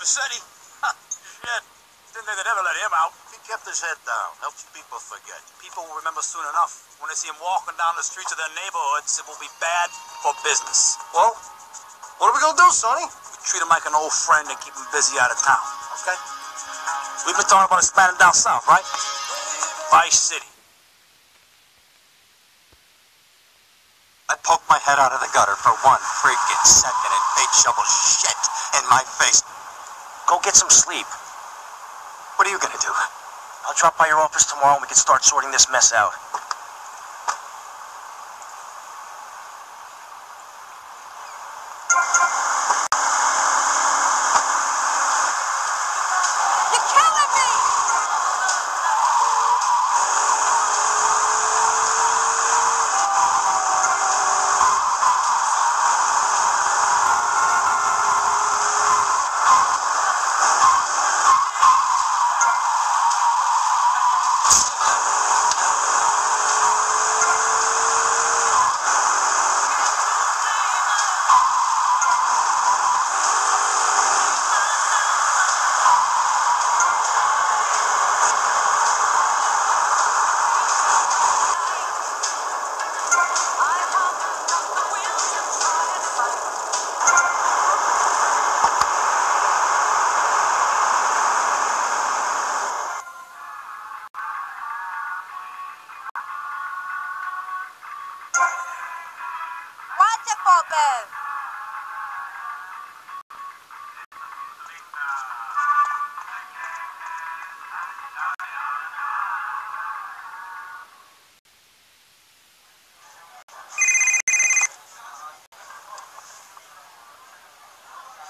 Vercetti? Shit. Didn't think they'd ever let him out. He kept his head down. Helps people forget. People will remember soon enough. When they see him walking down the streets of their neighborhoods, it will be bad for business. Well, what are we gonna do, Sonny? We treat him like an old friend and keep him busy out of town. Okay. We've been talking about expanding down south, right? Vice City. I poked my head out of the gutter for one freaking second and paid shovel shit in my face. Go get some sleep. What are you gonna do? I'll drop by your office tomorrow and we can start sorting this mess out. Watch it, Bobby!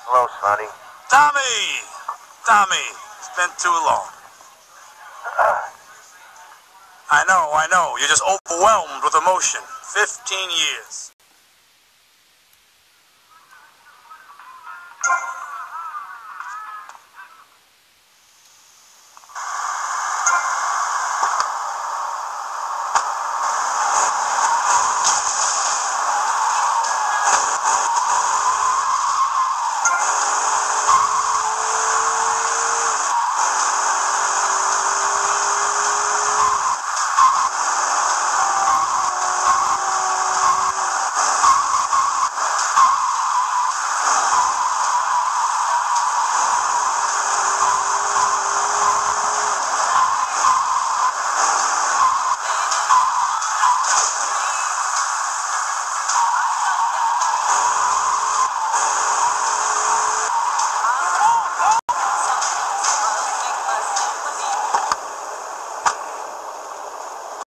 Hello, Sonny. Tommy! Tommy, it's been too long. Uh, I know, I know. You're just overwhelmed with emotion. Fifteen years.